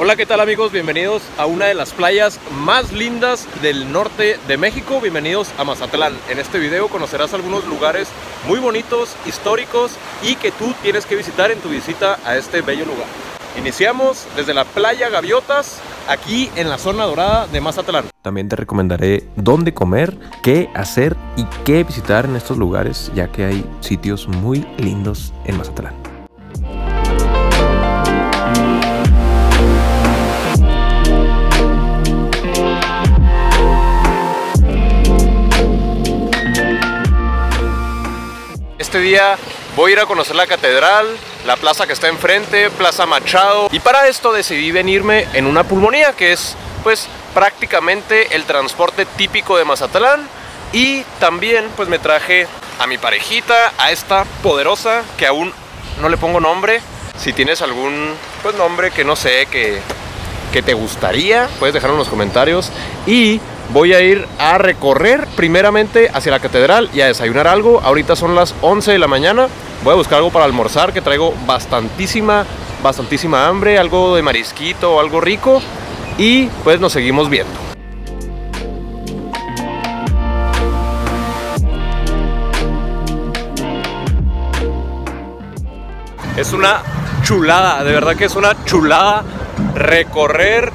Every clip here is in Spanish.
Hola, ¿qué tal amigos? Bienvenidos a una de las playas más lindas del norte de México. Bienvenidos a Mazatlán. En este video conocerás algunos lugares muy bonitos, históricos y que tú tienes que visitar en tu visita a este bello lugar. Iniciamos desde la playa Gaviotas, aquí en la zona dorada de Mazatlán. También te recomendaré dónde comer, qué hacer y qué visitar en estos lugares, ya que hay sitios muy lindos en Mazatlán. Este día voy a ir a conocer la catedral, la plaza que está enfrente, Plaza Machado. Y para esto decidí venirme en una pulmonía, que es pues prácticamente el transporte típico de Mazatlán. Y también pues me traje a mi parejita, a esta poderosa que aún no le pongo nombre. Si tienes algún pues nombre que no sé, que, que te gustaría, puedes dejarlo en los comentarios. Y voy a ir a recorrer primeramente hacia la catedral y a desayunar algo. Ahorita son las 11 de la mañana. Voy a buscar algo para almorzar que traigo bastantísima, bastantísima hambre, algo de marisquito o algo rico. Y pues nos seguimos viendo. Es una chulada, de verdad que es una chulada recorrer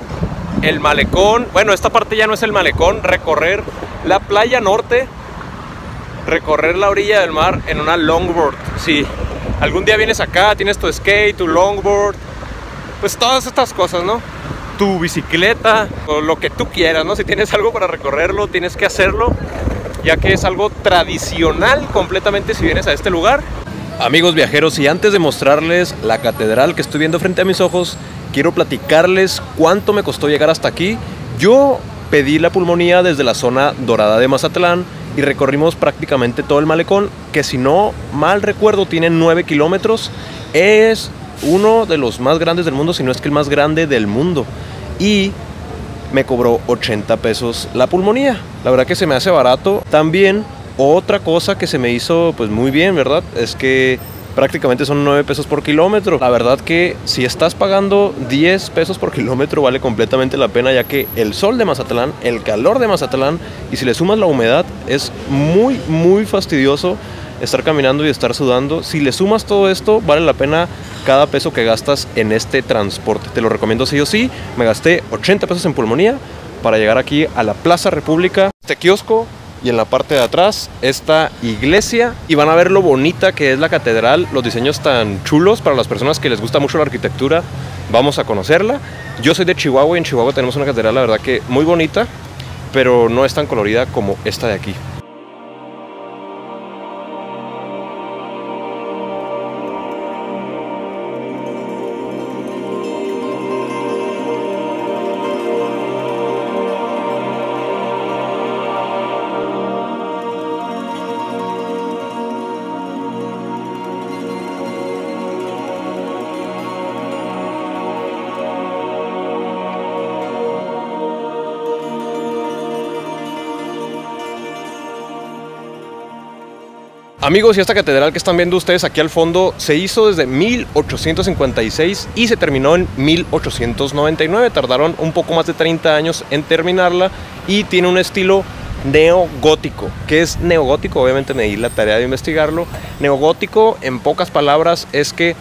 el malecón, bueno, esta parte ya no es el malecón, recorrer la playa norte, recorrer la orilla del mar en una longboard. Si algún día vienes acá, tienes tu skate, tu longboard, pues todas estas cosas, ¿no? Tu bicicleta, o lo que tú quieras, ¿no? Si tienes algo para recorrerlo, tienes que hacerlo, ya que es algo tradicional completamente si vienes a este lugar. Amigos viajeros, y antes de mostrarles la catedral que estoy viendo frente a mis ojos, quiero platicarles cuánto me costó llegar hasta aquí. Yo pedí la pulmonía desde la zona dorada de Mazatlán y recorrimos prácticamente todo el malecón, que si no mal recuerdo tiene 9 kilómetros. Es uno de los más grandes del mundo, si no es que el más grande del mundo. Y me cobró 80 pesos la pulmonía. La verdad que se me hace barato. También otra cosa que se me hizo pues muy bien, ¿verdad? Es que prácticamente son 9 pesos por kilómetro. La verdad que si estás pagando 10 pesos por kilómetro vale completamente la pena ya que el sol de Mazatlán, el calor de Mazatlán y si le sumas la humedad es muy muy fastidioso estar caminando y estar sudando. Si le sumas todo esto vale la pena cada peso que gastas en este transporte. Te lo recomiendo sí o sí. Me gasté 80 pesos en pulmonía para llegar aquí a la Plaza República. Este kiosco y en la parte de atrás esta iglesia y van a ver lo bonita que es la catedral, los diseños tan chulos para las personas que les gusta mucho la arquitectura, vamos a conocerla. Yo soy de Chihuahua y en Chihuahua tenemos una catedral la verdad que muy bonita, pero no es tan colorida como esta de aquí. Amigos, y esta catedral que están viendo ustedes aquí al fondo se hizo desde 1856 y se terminó en 1899. Tardaron un poco más de 30 años en terminarla y tiene un estilo neogótico. ¿Qué es neogótico? Obviamente me di la tarea de investigarlo. Neogótico, en pocas palabras, es que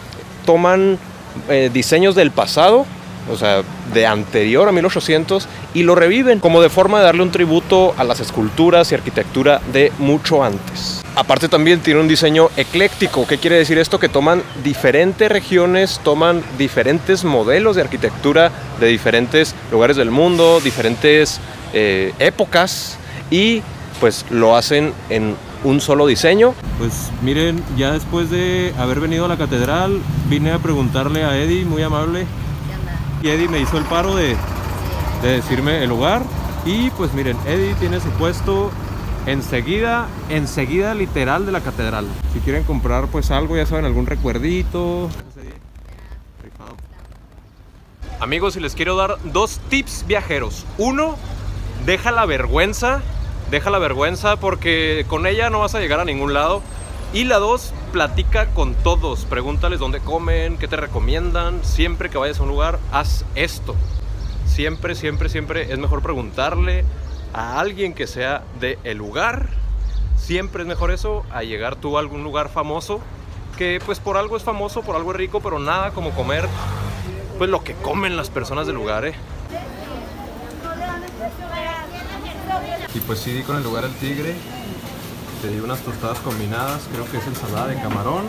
toman eh, diseños del pasado, o sea, de anterior a 1800, y lo reviven como de forma de darle un tributo a las esculturas y arquitectura de mucho antes. Aparte también tiene un diseño ecléctico. ¿Qué quiere decir esto? Que toman diferentes regiones, toman diferentes modelos de arquitectura de diferentes lugares del mundo, diferentes eh, épocas y pues lo hacen en un solo diseño. Pues miren, ya después de haber venido a la catedral, vine a preguntarle a Eddie, muy amable. Y Eddie me hizo el paro de, de decirme el lugar. Y pues miren, Eddie tiene su puesto enseguida, enseguida literal de la catedral. Si quieren comprar pues algo, ya saben, algún recuerdito. Amigos, y les quiero dar dos tips viajeros. Uno, deja la vergüenza, deja la vergüenza porque con ella no vas a llegar a ningún lado. Y la dos, platica con todos, pregúntales dónde comen, qué te recomiendan. Siempre que vayas a un lugar, haz esto. Siempre, siempre, siempre es mejor preguntarle a alguien que sea del el lugar. Siempre es mejor eso a llegar tú a algún lugar famoso que pues por algo es famoso, por algo es rico, pero nada como comer pues lo que comen las personas del lugar, ¿eh? Y pues sí, di con el lugar El Tigre. Pedí unas tostadas combinadas, creo que es ensalada de camarón.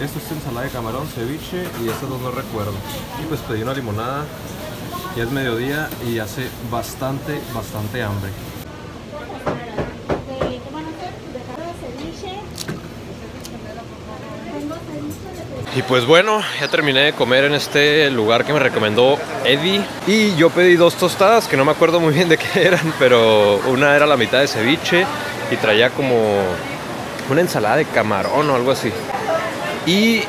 Esto es ensalada de camarón, ceviche y estos dos no recuerdo. Y pues pedí una limonada. Ya es mediodía y hace bastante, bastante hambre. Y pues bueno, ya terminé de comer en este lugar que me recomendó Eddie. Y yo pedí dos tostadas que no me acuerdo muy bien de qué eran, pero una era la mitad de ceviche y traía como una ensalada de camarón o algo así. Y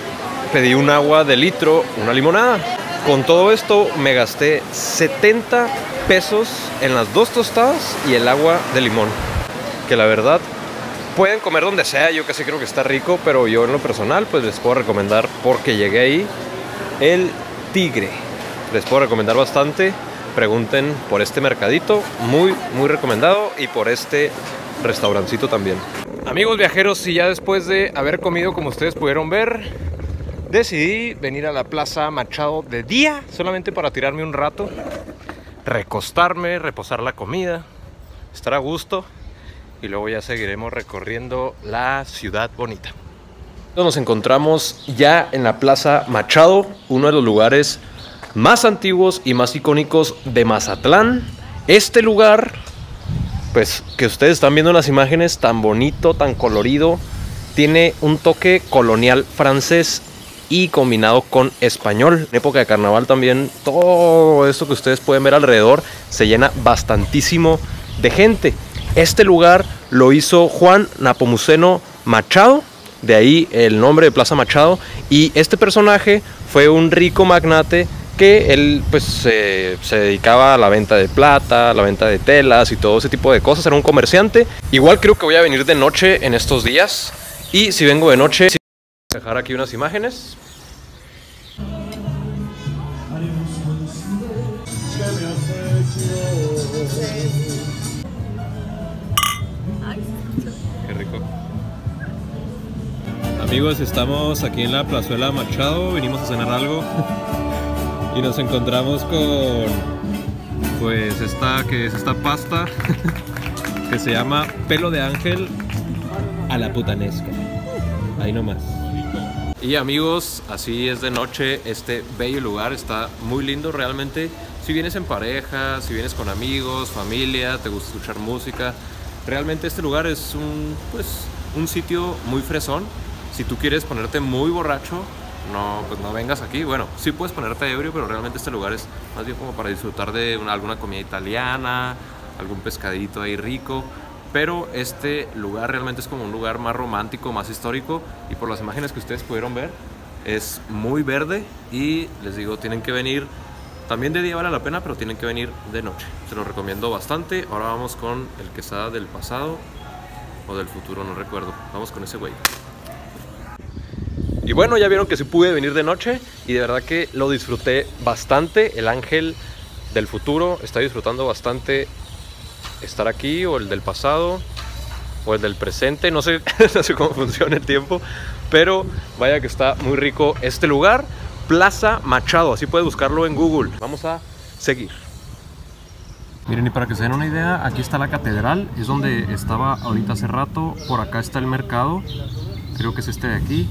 pedí un agua de litro, una limonada. Con todo esto me gasté 70 pesos en las dos tostadas y el agua de limón. Que la verdad pueden comer donde sea, yo casi creo que está rico, pero yo en lo personal pues les puedo recomendar porque llegué ahí el Tigre. Les puedo recomendar bastante. Pregunten por este mercadito, muy muy recomendado y por este restaurancito también. Amigos viajeros, y ya después de haber comido como ustedes pudieron ver, decidí venir a la Plaza Machado de día solamente para tirarme un rato, recostarme, reposar la comida, estar a gusto y luego ya seguiremos recorriendo la ciudad bonita. Nos encontramos ya en la Plaza Machado, uno de los lugares más antiguos y más icónicos de Mazatlán. Este lugar, pues que ustedes están viendo en las imágenes, tan bonito, tan colorido, tiene un toque colonial francés y combinado con español. En época de carnaval también todo esto que ustedes pueden ver alrededor se llena bastantísimo de gente. Este lugar lo hizo Juan Napomuceno Machado, de ahí el nombre de Plaza Machado, y este personaje fue un rico magnate que él pues se dedicaba a la venta de plata, a la venta de telas y todo ese tipo de cosas, era un comerciante. Igual creo que voy a venir de noche en estos días y si vengo de noche, dejar aquí unas imágenes. Amigos, estamos aquí en la plazuela Machado, vinimos a cenar algo y nos encontramos con pues esta que es esta pasta que se llama pelo de ángel a la putanesca. Ahí nomás. Y amigos, así es de noche, este bello lugar está muy lindo realmente. Si vienes en pareja, si vienes con amigos, familia, te gusta escuchar música, realmente este lugar es un pues un sitio muy fresón si tú quieres ponerte muy borracho, no, pues no vengas aquí. Bueno, sí puedes ponerte ebrio, pero realmente este lugar es más bien como para disfrutar de alguna comida italiana, algún pescadito ahí rico. Pero este lugar realmente es como un lugar más romántico, más histórico. Y por las imágenes que ustedes pudieron ver, es muy verde. Y les digo, tienen que venir. También de día vale la pena, pero tienen que venir de noche. Se lo recomiendo bastante. Ahora vamos con el quesada del pasado o del futuro, no recuerdo. Vamos con ese güey. Y bueno, ya vieron que sí pude venir de noche y de verdad que lo disfruté bastante. El ángel del futuro está disfrutando bastante estar aquí o el del pasado o el del presente. No sé, no sé cómo funciona el tiempo, pero vaya que está muy rico este lugar. Plaza Machado, así puedes buscarlo en Google. Vamos a seguir. Miren, y para que se den una idea, aquí está la catedral, es donde estaba ahorita hace rato. Por acá está el mercado, creo que es este de aquí.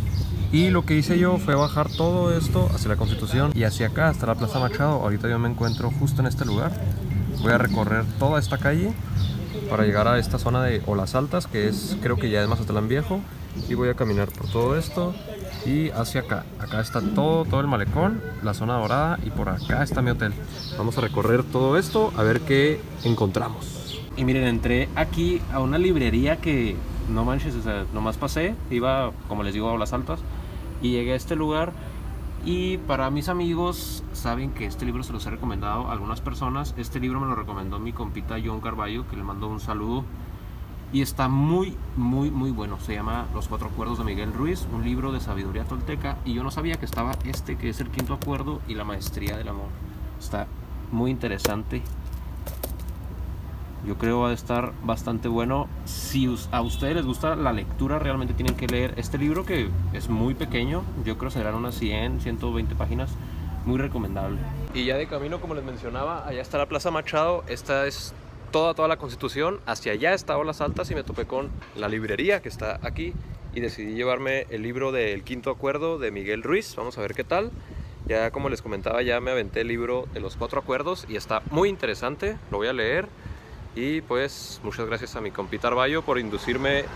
Y lo que hice yo fue bajar todo esto hacia la Constitución y hacia acá, hasta la Plaza Machado. Ahorita yo me encuentro justo en este lugar. Voy a recorrer toda esta calle para llegar a esta zona de Olas Altas, que es creo que ya es Mazatlán Viejo. Y voy a caminar por todo esto y hacia acá. Acá está todo, todo el malecón, la zona dorada y por acá está mi hotel. Vamos a recorrer todo esto a ver qué encontramos. Y miren, entré aquí a una librería que no manches, o sea, nomás pasé, iba, como les digo, a las altas, y llegué a este lugar. Y para mis amigos, saben que este libro se los he recomendado a algunas personas. Este libro me lo recomendó mi compita John Carballo, que le mando un saludo. y está muy, muy, muy bueno. Se llama Los Cuatro Acuerdos de Miguel Ruiz, un libro de sabiduría tolteca. Y yo no sabía que estaba este, que es el quinto acuerdo y la maestría del amor. Está muy interesante. Yo creo va a estar bastante bueno. Si a ustedes les gusta la lectura, realmente tienen que leer este libro que es muy pequeño. Yo creo serán unas 100, 120 páginas. Muy recomendable. Y ya de camino, como les mencionaba, allá está la Plaza Machado. Esta es toda, toda la Constitución. Hacia allá está Olas Altas y me topé con la librería que está aquí. Y decidí llevarme el libro del Quinto Acuerdo de Miguel Ruiz. Vamos a ver qué tal. Ya como les comentaba, ya me aventé el libro de los cuatro acuerdos y está muy interesante. Lo voy a leer. Y pues muchas gracias a mi compita Arballo por inducirme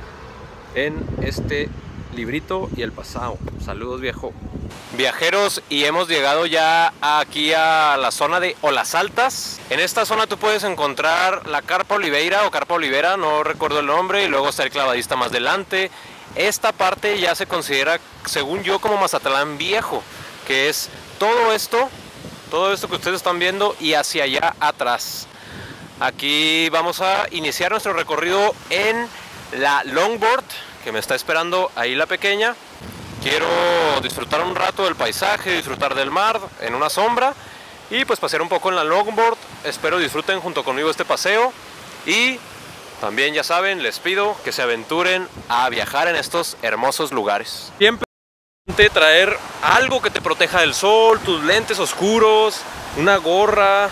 en este librito y el pasado. Saludos viejo. Viajeros y hemos llegado ya aquí a la zona de Olas Altas. En esta zona tú puedes encontrar la Carpa Oliveira o Carpa Olivera, no recuerdo el nombre, y luego está el clavadista más delante. Esta parte ya se considera, según yo, como Mazatlán Viejo, que es todo esto, todo esto que ustedes están viendo y hacia allá atrás. Aquí vamos a iniciar nuestro recorrido en la longboard que me está esperando ahí la pequeña. Quiero disfrutar un rato del paisaje, disfrutar del mar en una sombra y pues pasear un poco en la longboard. Espero disfruten junto conmigo este paseo y también ya saben, les pido que se aventuren a viajar en estos hermosos lugares. Siempre traer algo que te proteja del sol, tus lentes oscuros, una gorra,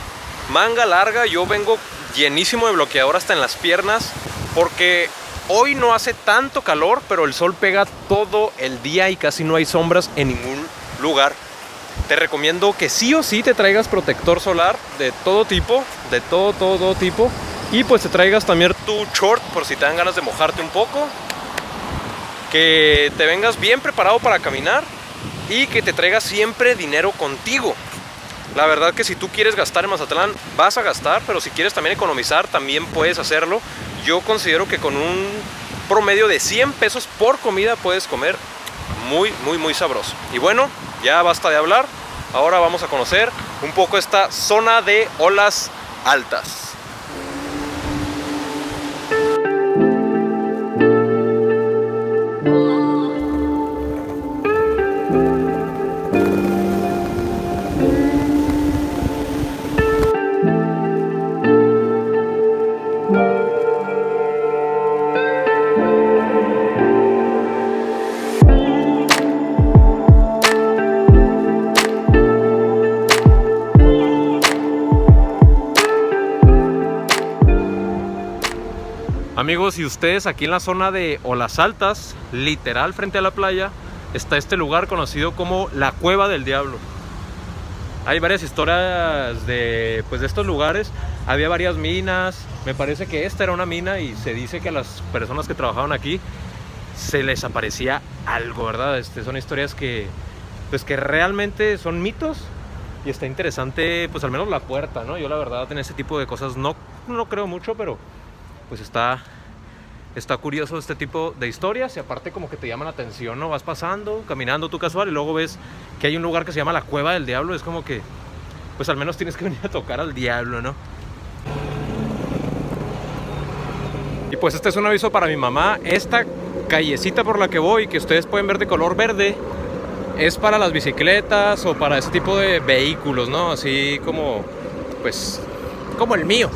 manga larga. Yo vengo llenísimo de bloqueador hasta en las piernas porque hoy no hace tanto calor, pero el sol pega todo el día y casi no hay sombras en ningún lugar. Te recomiendo que sí o sí te traigas protector solar de todo tipo, de todo, todo, todo tipo. Y pues te traigas también tu short por si te dan ganas de mojarte un poco. Que te vengas bien preparado para caminar y que te traigas siempre dinero contigo. La verdad que si tú quieres gastar en Mazatlán, vas a gastar, pero si quieres también economizar, también puedes hacerlo. Yo considero que con un promedio de 100 pesos por comida puedes comer muy, muy, muy sabroso. Y bueno, ya basta de hablar. Ahora vamos a conocer un poco esta zona de olas altas. Ustedes aquí en la zona de Olas Altas, literal frente a la playa, está este lugar conocido como la Cueva del Diablo. Hay varias historias de, pues, de estos lugares. Había varias minas. Me parece que esta era una mina y se dice que a las personas que trabajaban aquí se les aparecía algo, ¿verdad? Este, son historias que, pues, que realmente son mitos y está interesante, pues al menos la puerta, ¿no? Yo la verdad en ese tipo de cosas no, no creo mucho, pero pues está está curioso este tipo de historias y aparte como que te llama la atención, ¿no? Vas pasando, caminando tú casual y luego ves que hay un lugar que se llama la Cueva del Diablo, es como que pues al menos tienes que venir a tocar al diablo, ¿no? Y pues este es un aviso para mi mamá, esta callecita por la que voy que ustedes pueden ver de color verde es para las bicicletas o para ese tipo de vehículos, ¿no? Así como pues como el mío.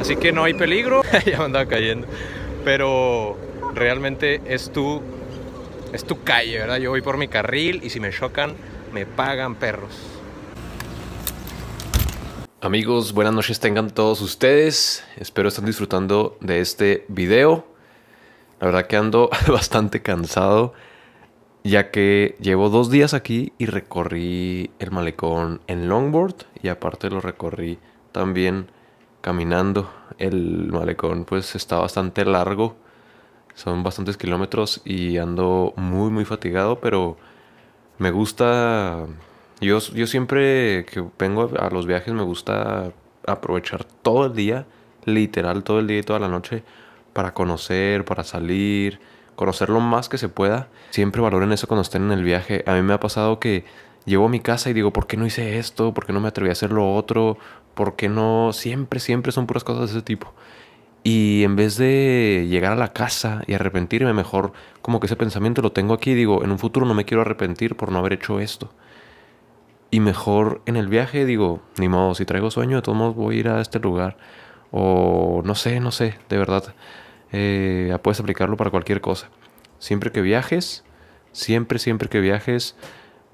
Así que no hay peligro, ya me andaba cayendo pero realmente es tu, es tu calle, ¿verdad? Yo voy por mi carril y si me chocan, me pagan perros. Amigos, buenas noches tengan todos ustedes. Espero estén disfrutando de este video. La verdad que ando bastante cansado, ya que llevo dos días aquí y recorrí el malecón en longboard y aparte lo recorrí también caminando. El malecón pues está bastante largo, son bastantes kilómetros y ando muy muy fatigado, pero me gusta, yo, yo siempre que vengo a los viajes me gusta aprovechar todo el día, literal todo el día y toda la noche, para conocer, para salir, conocer lo más que se pueda. Siempre valoren eso cuando estén en el viaje. A mí me ha pasado que llego a mi casa y digo, ¿por qué no hice esto? ¿Por qué no me atreví a hacer lo otro? ¿Por qué no? Siempre, siempre son puras cosas de ese tipo. Y en vez de llegar a la casa y arrepentirme, mejor como que ese pensamiento lo tengo aquí. Digo, en un futuro no me quiero arrepentir por no haber hecho esto. Y mejor en el viaje digo, ni modo, si traigo sueño, de todos modos voy a ir a este lugar. O no sé, no sé, de verdad. Eh, puedes aplicarlo para cualquier cosa. Siempre que viajes, siempre, siempre que viajes,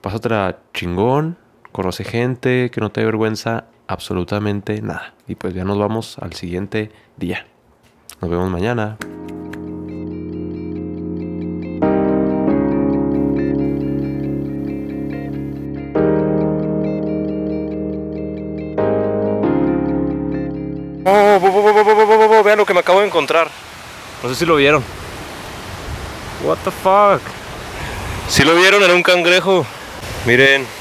pásatela chingón, conoce gente, que no te dé vergüenza absolutamente nada. Y pues ya nos vamos al siguiente día. Nos vemos mañana. Oh, vean lo que me acabo de encontrar. No sé si lo vieron. What the fuck? Si lo vieron en un cangrejo. Miren.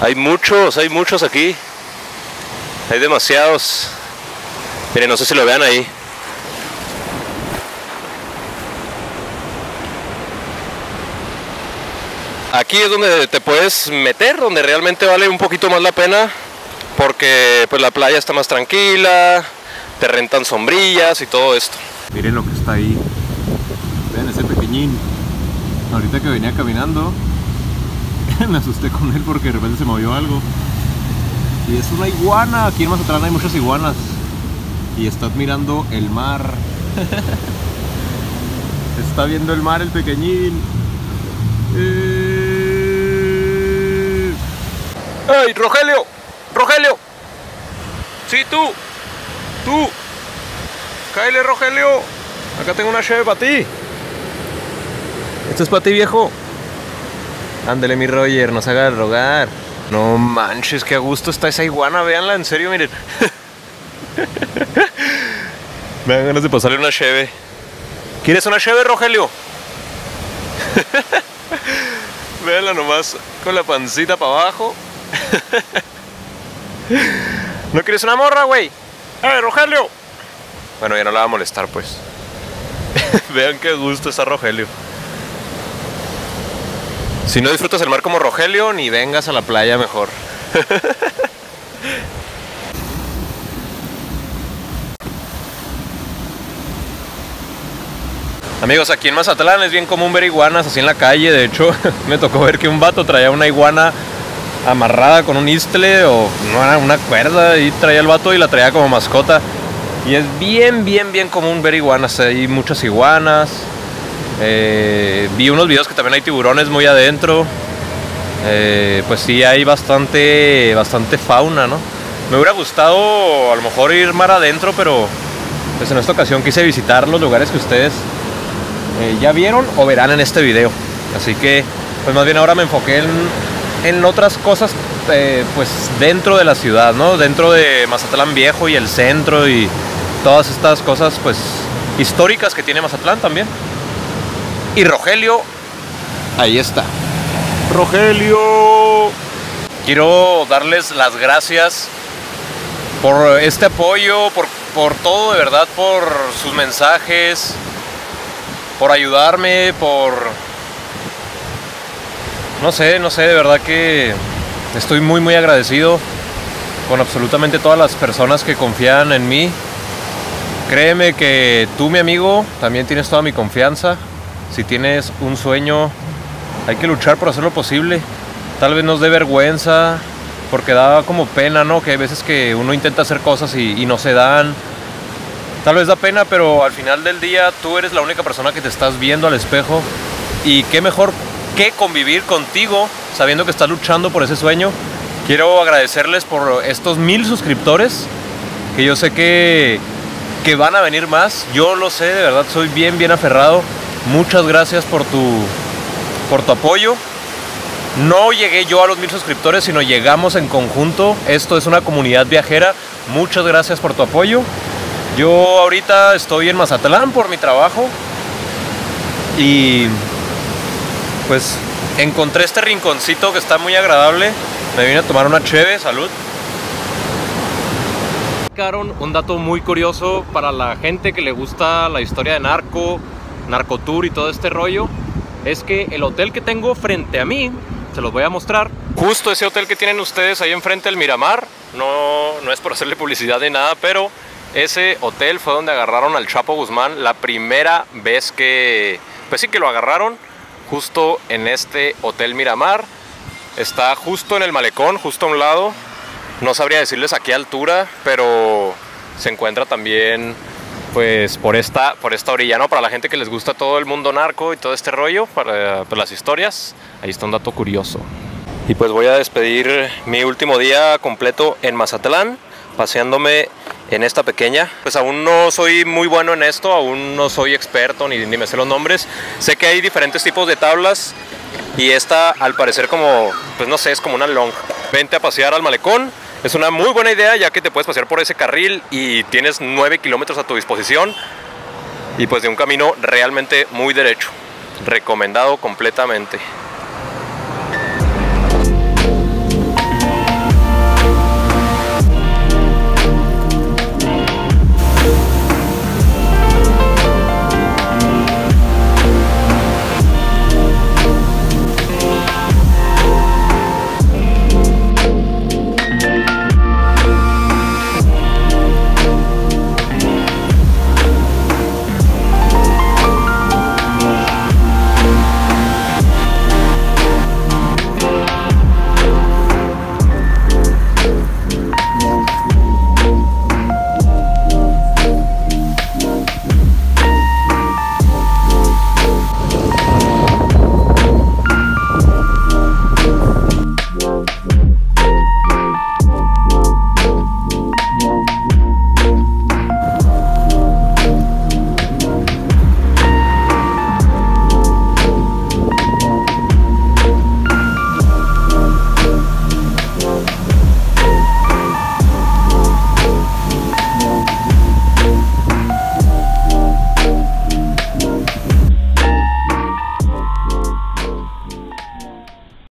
Hay muchos, hay muchos aquí. Hay demasiados. Miren, no sé si lo vean ahí. Aquí es donde te puedes meter, donde realmente vale un poquito más la pena, porque pues la playa está más tranquila, te rentan sombrillas y todo esto. Miren lo que está ahí. Vean ese pequeñín. Ahorita que venía caminando, me asusté con él porque de repente se movió algo. Y es una iguana. Aquí en Mazatlán hay muchas iguanas. Y está admirando el mar. está viendo el mar el pequeñín. Eh... ¡Ey, Rogelio! ¡Rogelio! Sí, tú. Tú. Cáele, Rogelio. Acá tengo una cheve para ti. Esto es para ti, viejo. Ándele, mi Roger, no se haga rogar. No manches, qué a gusto está esa iguana, véanla, en serio, miren. Me dan ganas de pasarle una cheve. ¿Quieres una cheve, Rogelio? Véanla nomás con la pancita para abajo. ¿No quieres una morra, güey? ¡Eh, Rogelio! Bueno, ya no la va a molestar, pues. Vean qué gusto está Rogelio. Si no disfrutas el mar como Rogelio, ni vengas a la playa mejor. Amigos, aquí en Mazatlán es bien común ver iguanas así en la calle. De hecho, me tocó ver que un vato traía una iguana amarrada con un istle o una cuerda y traía el vato y la traía como mascota. Y es bien, bien, bien común ver iguanas. Hay muchas iguanas. Eh, vi unos videos que también hay tiburones muy adentro. Eh, pues sí, hay bastante, bastante fauna, ¿no? Me hubiera gustado a lo mejor ir más adentro, pero pues en esta ocasión quise visitar los lugares que ustedes eh, ya vieron o verán en este video. Así que, pues más bien ahora me enfoqué en, en otras cosas, pues dentro de la ciudad, ¿no? Dentro de Mazatlán Viejo y el centro y todas estas cosas, pues históricas que tiene Mazatlán también. Y Rogelio, ahí está. Rogelio. Quiero darles las gracias por este apoyo, por, por todo, de verdad, por sus mensajes, por ayudarme, por... No sé, no sé, de verdad que estoy muy, muy agradecido con absolutamente todas las personas que confían en mí. Créeme que tú, mi amigo, también tienes toda mi confianza. Si tienes un sueño, hay que luchar por hacer lo posible. Tal vez nos dé vergüenza, porque da como pena, ¿no? Que hay veces que uno intenta hacer cosas y, no se dan. Tal vez da pena, pero al final del día tú eres la única persona que te estás viendo al espejo. Y qué mejor que convivir contigo sabiendo que estás luchando por ese sueño. Quiero agradecerles por estos mil suscriptores, que yo sé que, que van a venir más. Yo lo sé, de verdad, soy bien, bien aferrado. Muchas gracias por tu, por tu apoyo. No llegué yo a los mil suscriptores, sino llegamos en conjunto. Esto es una comunidad viajera. Muchas gracias por tu apoyo. Yo ahorita estoy en Mazatlán por mi trabajo. Y pues encontré este rinconcito que está muy agradable. Me vine a tomar una cheve, salud. Un dato muy curioso para la gente que le gusta la historia de narco, narcotour y todo este rollo, es que el hotel que tengo frente a mí se los voy a mostrar. Justo ese hotel que tienen ustedes ahí enfrente del Miramar, no, no es por hacerle publicidad de nada, pero ese hotel fue donde agarraron al Chapo Guzmán la primera vez que, pues sí que lo agarraron, justo en este Hotel Miramar. Está justo en el malecón, justo a un lado. No sabría decirles a qué altura, pero se encuentra también pues por esta, por esta orilla, ¿no? Para la gente que les gusta todo el mundo narco y todo este rollo, para, para las historias, ahí está un dato curioso. Y pues voy a despedir mi último día completo en Mazatlán, paseándome en esta pequeña. Pues aún no soy muy bueno en esto, aún no soy experto ni, ni me sé los nombres. Sé que hay diferentes tipos de tablas y esta al parecer como, pues no sé, es como una long. Vente a pasear al malecón. Es una muy buena idea ya que te puedes pasear por ese carril y tienes 9 kilómetros a tu disposición y pues de un camino realmente muy derecho. Recomendado completamente.